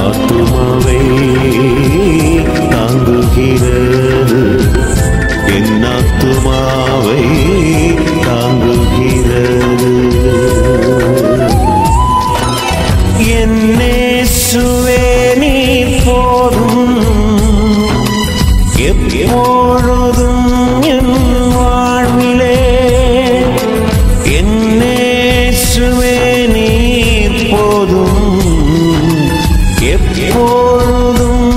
ஆத்துமாவை தாங்குகிறது. என் ஆத்துமாவை தாங்குகிறது. என்னே சுவே நீ போதும். எப்பொழுதும் என் வாழ்விலே என்னே சுவே 我。